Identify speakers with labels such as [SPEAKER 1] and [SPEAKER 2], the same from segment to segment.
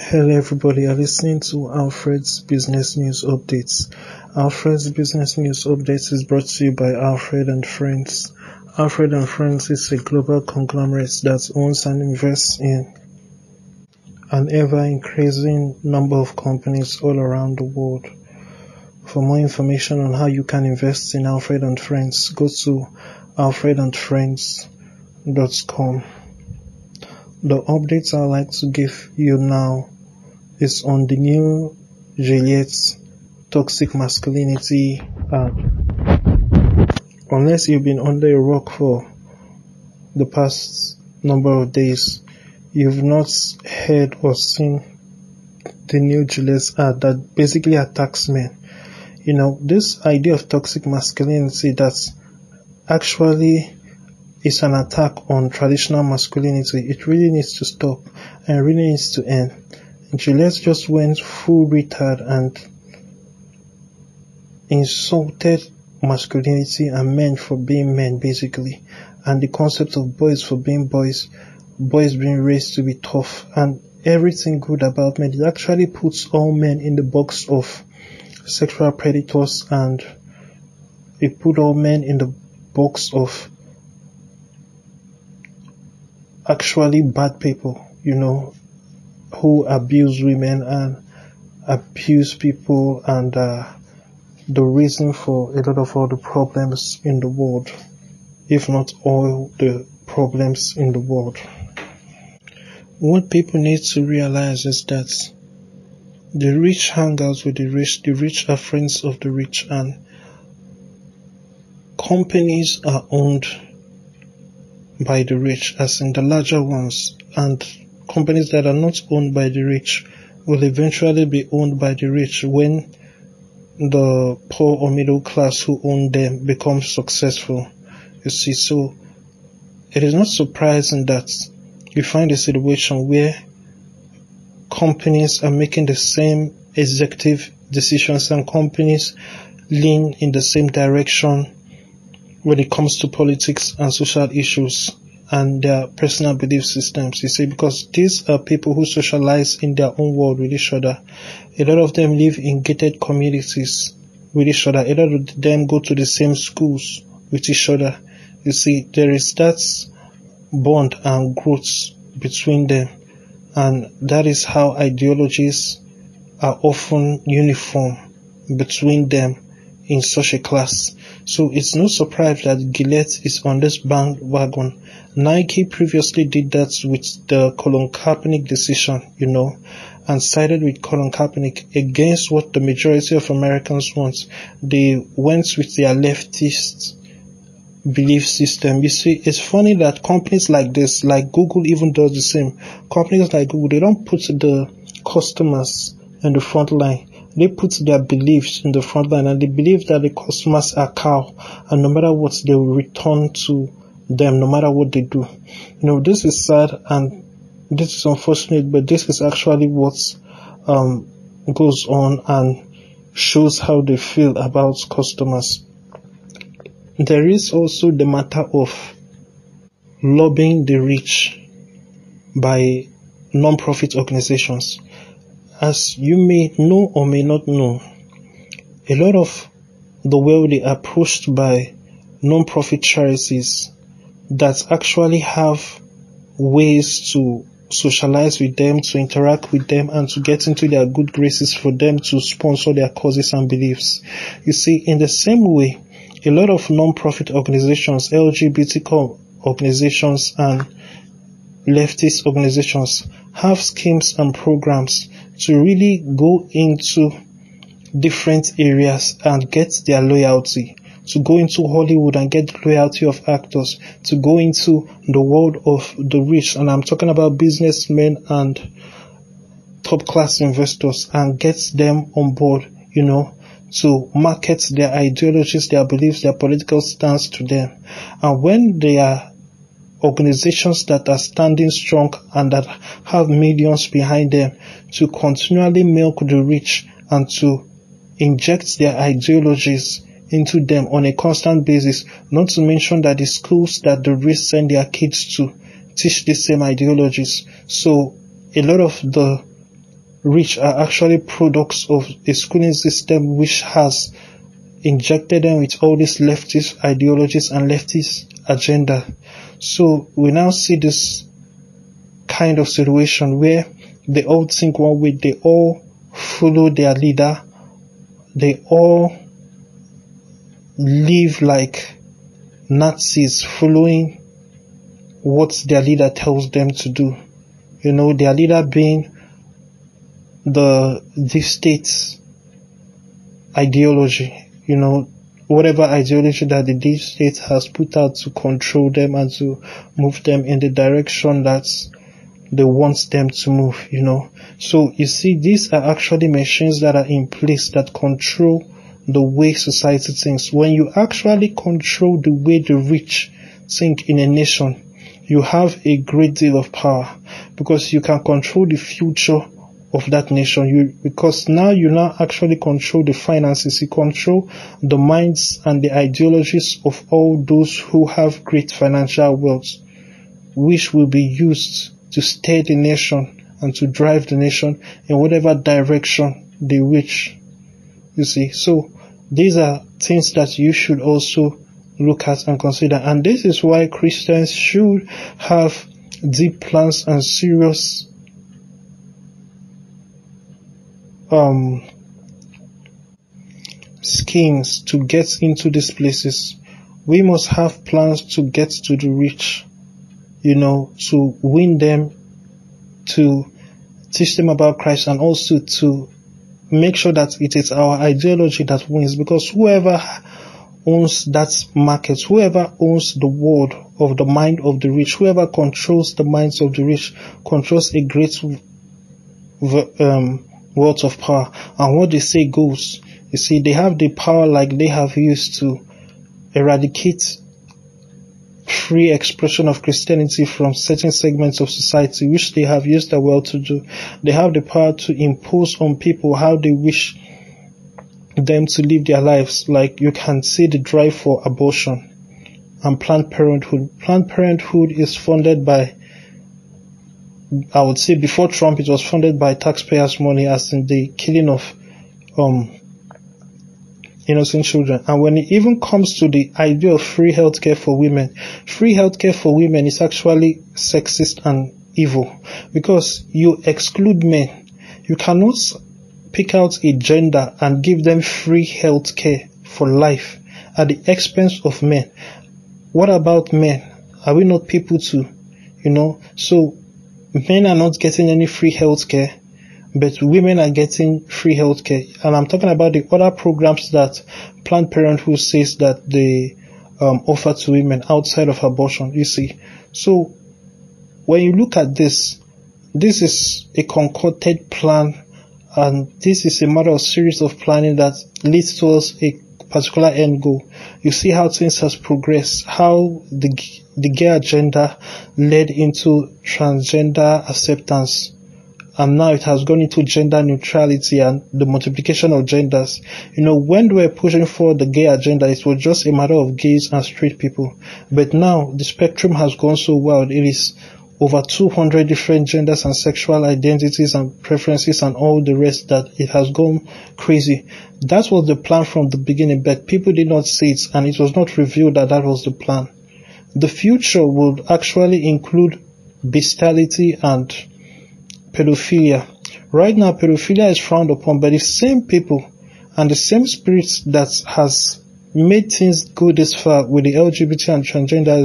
[SPEAKER 1] Hello everybody, you're listening to Alfred's Business News Updates. Alfred's Business News Updates is brought to you by Alfred and Friends. Alfred and Friends is a global conglomerate that owns and invests in an ever increasing number of companies all around the world. For more information on how you can invest in Alfred and Friends, go to alfredandfriends.com. The updates I like to give you now is on the new Gillette's toxic masculinity ad. Unless you've been under a rock for the past number of days, you've not heard or seen the new Gillette's ad that basically attacks men. You know, this idea of toxic masculinity that's actually is an attack on traditional masculinity. It really needs to stop and really needs to end. Gillette just went full retard and insulted masculinity and men for being men basically and the concept of boys for being boys boys being raised to be tough and everything good about men it actually puts all men in the box of sexual predators and it put all men in the box of actually bad people, you know, who abuse women and abuse people and uh, the reason for a lot of all the problems in the world, if not all the problems in the world. What people need to realize is that the rich hang out with the rich, the rich are friends of the rich, and companies are owned by the rich, as in the larger ones, and companies that are not owned by the rich will eventually be owned by the rich when the poor or middle class who own them become successful. You see, so it is not surprising that you find a situation where companies are making the same executive decisions and companies lean in the same direction when it comes to politics and social issues and their personal belief systems. You see, because these are people who socialize in their own world with each other. A lot of them live in gated communities with each other. A lot of them go to the same schools with each other. You see, there is that bond and growth between them. And that is how ideologies are often uniform between them in such a class. So it's no surprise that Gillette is on this bandwagon. Nike previously did that with the Colin Kaepernick decision, you know, and sided with Colin Kaepernick against what the majority of Americans want. They went with their leftist belief system. You see, it's funny that companies like this, like Google even does the same. Companies like Google, they don't put the customers in the front line they put their beliefs in the front line and they believe that the customers are cow and no matter what they will return to them no matter what they do. You know, this is sad and this is unfortunate, but this is actually what um, goes on and shows how they feel about customers. There is also the matter of lobbying the rich by non-profit organizations. As you may know or may not know, a lot of the wealthy are pushed by non-profit charities that actually have ways to socialize with them, to interact with them, and to get into their good graces for them to sponsor their causes and beliefs. You see, in the same way, a lot of non-profit organizations, LGBT organizations, and leftist organizations have schemes and programs to really go into different areas and get their loyalty to go into Hollywood and get the loyalty of actors, to go into the world of the rich, and I'm talking about businessmen and top class investors and get them on board, you know, to market their ideologies, their beliefs, their political stance to them. And when they are organizations that are standing strong and that have millions behind them to continually milk the rich and to inject their ideologies into them on a constant basis, not to mention that the schools that the rich send their kids to teach the same ideologies. So a lot of the rich are actually products of a schooling system which has injected them with all these leftist ideologies and leftist agenda. So we now see this kind of situation where they all think one way, they all follow their leader, they all live like Nazis following what their leader tells them to do. You know, their leader being the deep state ideology, you know, whatever ideology that the deep state has put out to control them and to move them in the direction that they want them to move, you know. So you see, these are actually machines that are in place that control the way society thinks. When you actually control the way the rich think in a nation, you have a great deal of power because you can control the future of that nation. You because now you now actually control the finances, you control the minds and the ideologies of all those who have great financial wealth, which will be used to steer the nation and to drive the nation in whatever direction they wish. You see, so these are things that you should also look at and consider. And this is why Christians should have deep plans and serious um, schemes to get into these places. We must have plans to get to the rich, you know, to win them, to teach them about Christ and also to make sure that it is our ideology that wins because whoever owns that market, whoever owns the world of the mind of the rich, whoever controls the minds of the rich, controls a great um, wealth of power. And what they say goes. You see, they have the power like they have used to eradicate free expression of Christianity from certain segments of society, which they have used their well to do. They have the power to impose on people how they wish them to live their lives. Like you can see the drive for abortion and Planned Parenthood. Planned Parenthood is funded by, I would say before Trump, it was funded by taxpayers' money as in the killing of, um, innocent children. And when it even comes to the idea of free healthcare for women, free healthcare for women is actually sexist and evil because you exclude men. You cannot pick out a gender and give them free healthcare for life at the expense of men. What about men? Are we not people too? You know, so men are not getting any free health care, but women are getting free health care. And I'm talking about the other programs that Planned Parenthood says that they um, offer to women outside of abortion, you see. So when you look at this, this is a concocted plan and this is a matter of series of planning that leads towards a particular end goal. You see how things has progressed, how the the gay agenda led into transgender acceptance, and now it has gone into gender neutrality and the multiplication of genders. You know, when we were pushing for the gay agenda, it was just a matter of gays and straight people, but now the spectrum has gone so wild. It is over 200 different genders and sexual identities and preferences and all the rest that it has gone crazy. That was the plan from the beginning, but people did not see it and it was not revealed that that was the plan. The future would actually include bestiality and pedophilia. Right now, pedophilia is frowned upon by the same people and the same spirits that has made things go this far with the LGBT and transgender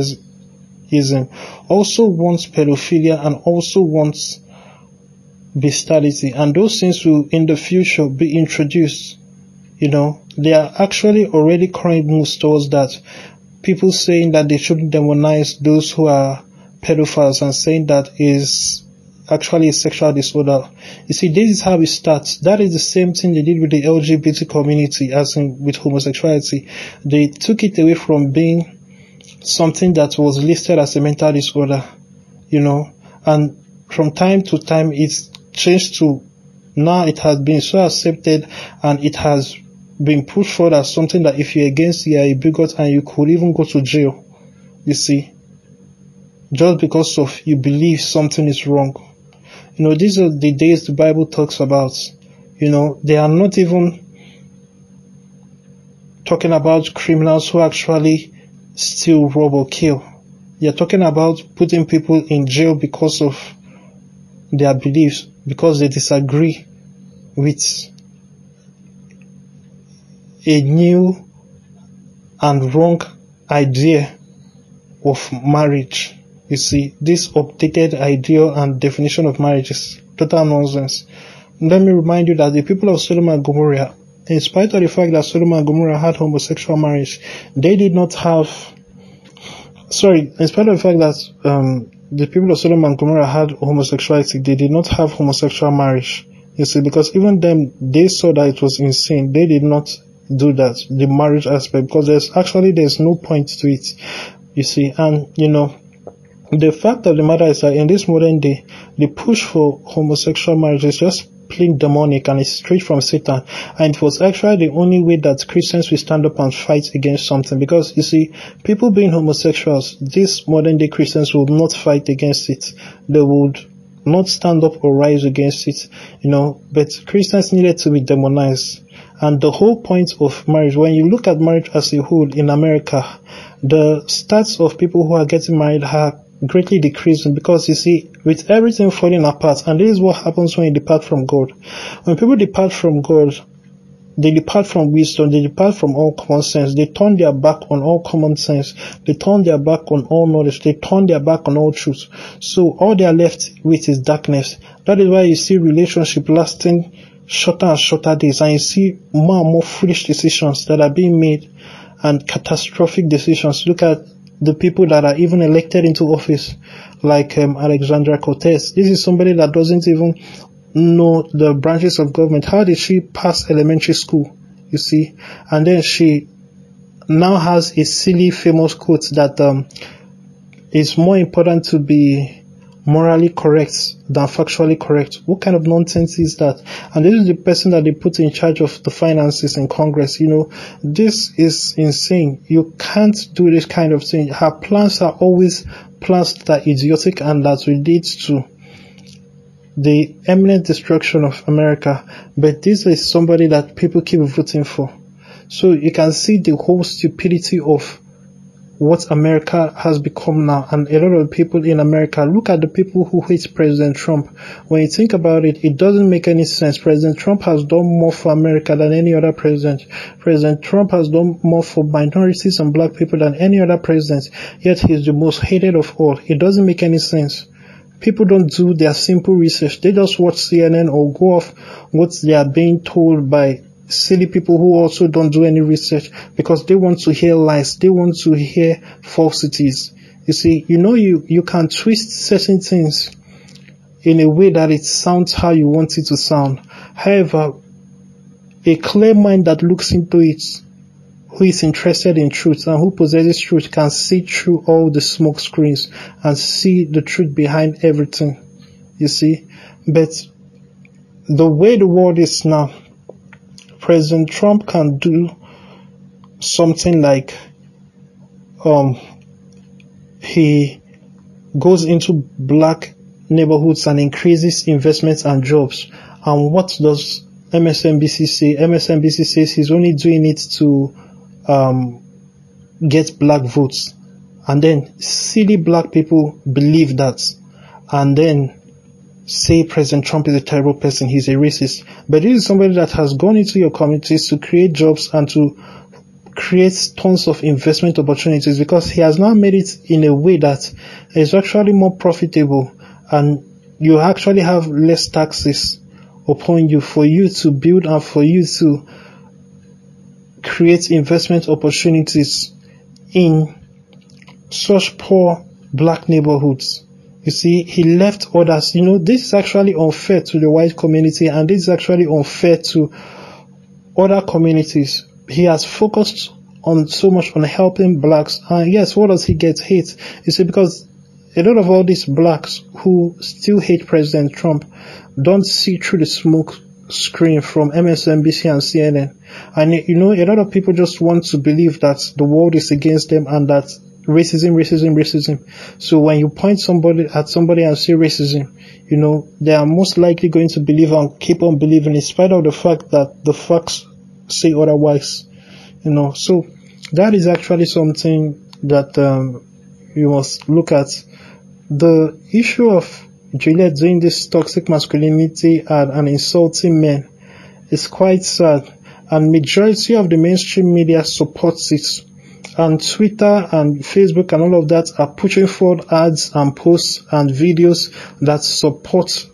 [SPEAKER 1] also wants pedophilia and also wants bestiality and those things will in the future be introduced you know they are actually already current moves towards that people saying that they shouldn't demonize those who are pedophiles and saying that is actually a sexual disorder. You see, this is how it starts. That is the same thing they did with the LGBT community as in with homosexuality. They took it away from being something that was listed as a mental disorder, you know, and from time to time it's changed to now it has been so accepted and it has been pushed forward as something that if you're against you're a bigot and you could even go to jail. You see, just because of you believe something is wrong. You know, these are the days the Bible talks about. You know, they are not even talking about criminals who actually steal, rob, or kill. Are talking about putting people in jail because of their beliefs, because they disagree with a new and wrong idea of marriage. You see, this updated idea and definition of marriage is total nonsense. Let me remind you that the people of Sodom and Gomorrah, in spite of the fact that Sodom and Gomorrah had homosexual marriage, they did not have, sorry, in spite of the fact that um, the people of Sodom and Gomorrah had homosexuality, they did not have homosexual marriage. You see, because even them, they saw that it was insane. They did not do that, the marriage aspect, because there's actually, there's no point to it. You see, and you know, the fact of the matter is that in this modern day, the push for homosexual marriage is just plain demonic and it's straight from Satan. And it was actually the only way that Christians will stand up and fight against something. Because you see, people being homosexuals, these modern day Christians will not fight against it. They would not stand up or rise against it, you know, but Christians needed to be demonized. And the whole point of marriage, when you look at marriage as a whole in America, the stats of people who are getting married are greatly decreasing because you see, with everything falling apart, and this is what happens when you depart from God. When people depart from God, they depart from wisdom, they depart from all common sense, they turn their back on all common sense, they turn their back on all knowledge, they turn their back on all truth. So all they are left with is darkness. That is why you see relationship lasting shorter and shorter days and you see more and more foolish decisions that are being made and catastrophic decisions. Look at the people that are even elected into office, like um, Alexandra Cortez. This is somebody that doesn't even know the branches of government. How did she pass elementary school? You see, and then she now has a silly famous quote that um, it's more important to be morally correct than factually correct. What kind of nonsense is that? And this is the person that they put in charge of the finances in Congress. You know, this is insane. You can't do this kind of thing. Her plans are always plans that are idiotic and that will lead to the imminent destruction of America. But this is somebody that people keep voting for. So you can see the whole stupidity of what America has become now and a lot of people in America look at the people who hate President Trump. When you think about it, it doesn't make any sense. President Trump has done more for America than any other president. President Trump has done more for minorities and black people than any other president, yet he's the most hated of all. It doesn't make any sense. People don't do their simple research. They just watch CNN or go off what they are being told by silly people who also don't do any research because they want to hear lies. They want to hear falsities. You see, you know, you, you can twist certain things in a way that it sounds how you want it to sound. However, a clear mind that looks into it, who is interested in truth and who possesses truth can see through all the smoke screens and see the truth behind everything. You see, but the way the world is now, President Trump can do something like um, he goes into black neighborhoods and increases investments and jobs. And what does MSNBC say? MSNBC says he's only doing it to um, get black votes. And then silly black people believe that. And then say President Trump is a terrible person, he's a racist. But this is somebody that has gone into your communities to create jobs and to create tons of investment opportunities because he has now made it in a way that is actually more profitable and you actually have less taxes upon you for you to build and for you to create investment opportunities in such poor black neighborhoods. You see, he left others. You know, this is actually unfair to the white community and this is actually unfair to other communities. He has focused on so much on helping blacks. And yes, what does he get? Hate. You see, because a lot of all these blacks who still hate President Trump don't see through the smoke screen from MSNBC and CNN. And you know, a lot of people just want to believe that the world is against them and that racism, racism, racism. So when you point somebody at somebody and say racism, you know, they are most likely going to believe and keep on believing in spite of the fact that the facts say otherwise. You know, so that is actually something that um, you must look at. The issue of Gillette doing this toxic masculinity and, and insulting men is quite sad, and majority of the mainstream media supports it and Twitter and Facebook and all of that are pushing forward ads and posts and videos that support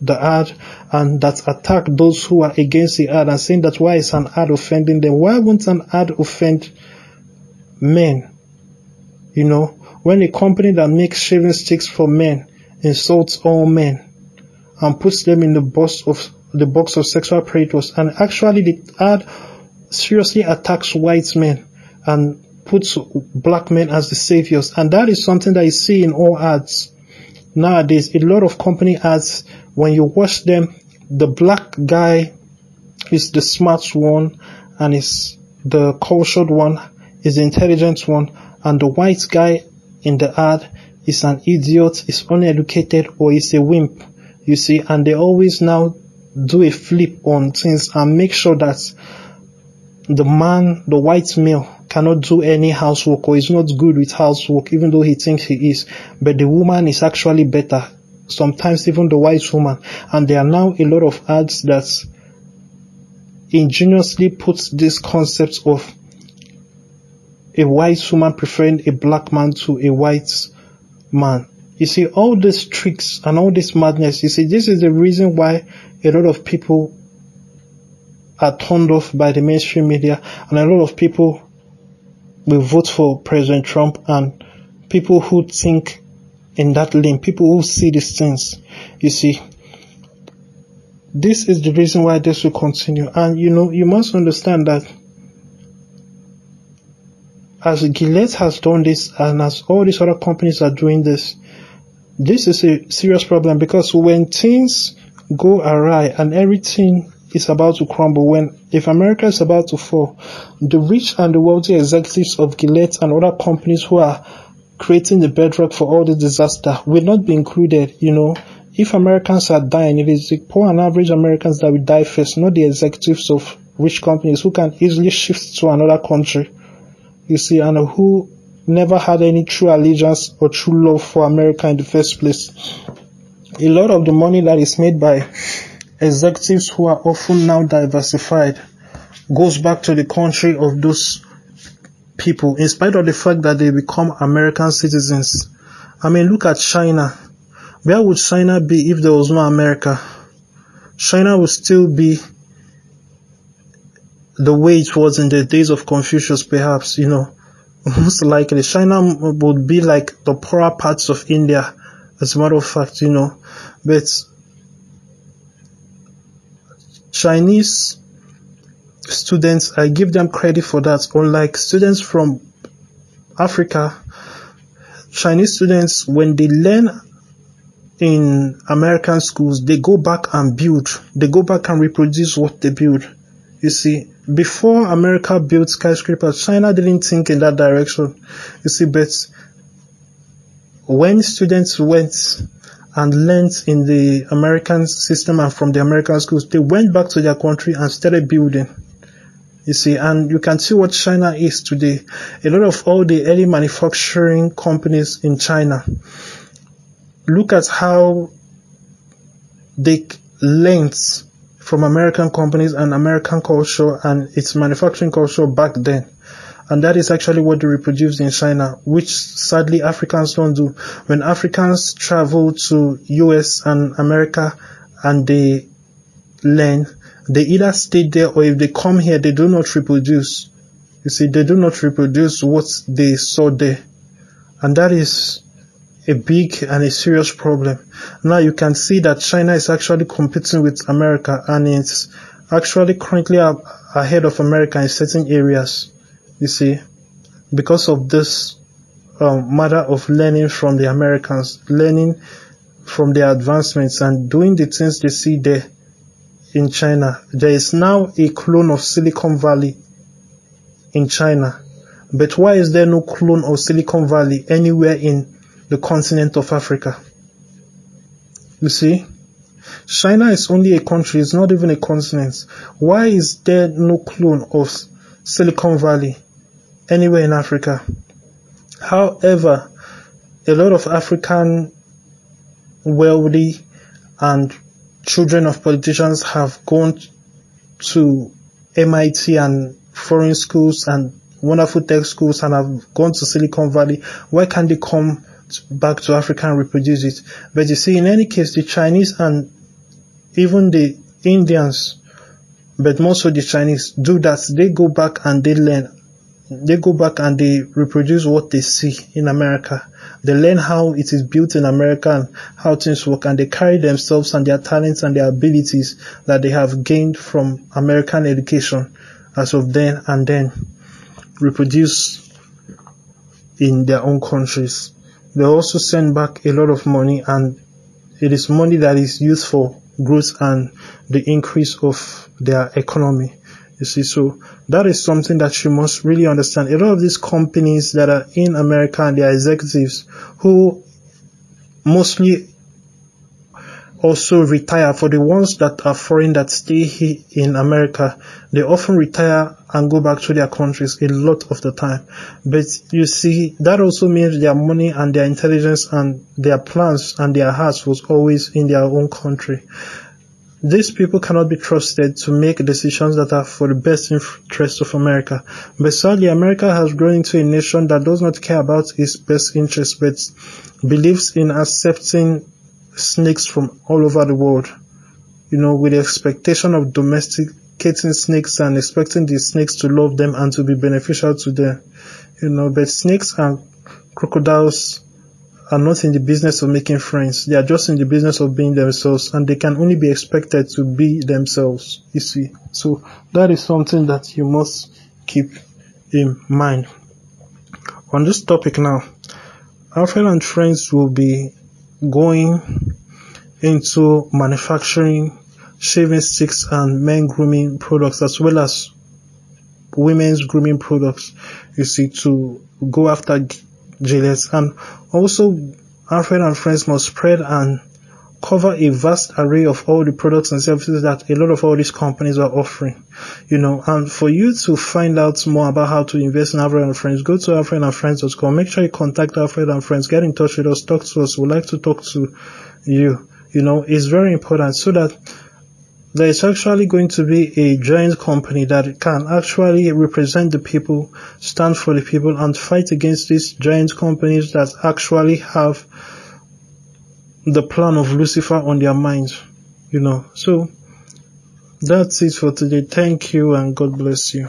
[SPEAKER 1] the ad and that attack those who are against the ad and saying that why is an ad offending them? Why won't an ad offend men? You know, when a company that makes shaving sticks for men insults all men and puts them in the box of the box of sexual predators and actually the ad seriously attacks white men and puts black men as the saviors. And that is something that you see in all ads. Nowadays, a lot of company ads, when you watch them, the black guy is the smart one and is the cultured one, is the intelligent one, and the white guy in the ad is an idiot, is uneducated, or is a wimp. You see, and they always now do a flip on things and make sure that the man, the white male, cannot do any housework or is not good with housework, even though he thinks he is. But the woman is actually better. Sometimes even the wise woman. And there are now a lot of ads that ingeniously put this concept of a white woman preferring a black man to a white man. You see, all these tricks and all this madness, you see, this is the reason why a lot of people are turned off by the mainstream media and a lot of people will vote for President Trump and people who think in that lane, people who see these things. You see, this is the reason why this will continue. And you know, you must understand that as Gillette has done this and as all these other companies are doing this, this is a serious problem because when things go awry and everything is about to crumble, when if America is about to fall, the rich and the wealthy executives of Gillette and other companies who are creating the bedrock for all the disaster will not be included, you know. If Americans are dying, if it is the poor and average Americans that will die first, not the executives of rich companies who can easily shift to another country. You see, and who never had any true allegiance or true love for America in the first place. A lot of the money that is made by executives who are often now diversified goes back to the country of those people in spite of the fact that they become American citizens. I mean, look at China. Where would China be if there was no America? China would still be the way it was in the days of Confucius, perhaps, you know. Most likely, China would be like the poorer parts of India, as a matter of fact, you know. But Chinese students, I give them credit for that. Unlike students from Africa, Chinese students, when they learn in American schools, they go back and build. They go back and reproduce what they build. You see, before America built skyscrapers, China didn't think in that direction. You see, but when students went and learned in the American system and from the American schools, they went back to their country and started building. You see, and you can see what China is today. A lot of all the early manufacturing companies in China, look at how they learned from American companies and American culture and its manufacturing culture back then and that is actually what they reproduce in China, which sadly Africans don't do. When Africans travel to US and America and they learn, they either stay there or if they come here, they do not reproduce. You see, they do not reproduce what they saw there. And that is a big and a serious problem. Now you can see that China is actually competing with America and it's actually currently ahead of America in certain areas. You see, because of this um, matter of learning from the Americans, learning from their advancements and doing the things they see there in China. There is now a clone of Silicon Valley in China. But why is there no clone of Silicon Valley anywhere in the continent of Africa? You see? China is only a country, it's not even a continent. Why is there no clone of Silicon Valley anywhere in Africa? However, a lot of African wealthy and children of politicians have gone to MIT and foreign schools and wonderful tech schools and have gone to Silicon Valley. Why can't they come back to Africa and reproduce it? But you see, in any case, the Chinese and even the Indians, but most of the Chinese do that. They go back and they learn. They go back and they reproduce what they see in America. They learn how it is built in America and how things work and they carry themselves and their talents and their abilities that they have gained from American education as of then and then reproduce in their own countries. They also send back a lot of money and it is money that is used for growth and the increase of their economy. You see, so that is something that you must really understand. A lot of these companies that are in America and their executives who mostly also retire for the ones that are foreign that stay here in America, they often retire and go back to their countries a lot of the time. But you see, that also means their money and their intelligence and their plans and their hearts was always in their own country. These people cannot be trusted to make decisions that are for the best interest of America. But sadly, America has grown into a nation that does not care about its best interest, but believes in accepting snakes from all over the world. You know, with the expectation of domesticating snakes and expecting the snakes to love them and to be beneficial to them. You know, but snakes and crocodiles are not in the business of making friends. They are just in the business of being themselves and they can only be expected to be themselves, you see. So that is something that you must keep in mind. On this topic now, Alfred and Friends will be going into manufacturing shaving sticks and men grooming products as well as women's grooming products, you see, to go after Gillette. And also, Alfred and Friends must spread and cover a vast array of all the products and services that a lot of all these companies are offering. You know, and for you to find out more about how to invest in Alfred and Friends, go to alfredandfriends.com. Make sure you contact Alfred and Friends. Get in touch with us. Talk to us. We'd like to talk to you. You know, it's very important so that there is actually going to be a giant company that can actually represent the people, stand for the people, and fight against these giant companies that actually have the plan of Lucifer on their minds. You know, so that's it for today. Thank you and God bless you.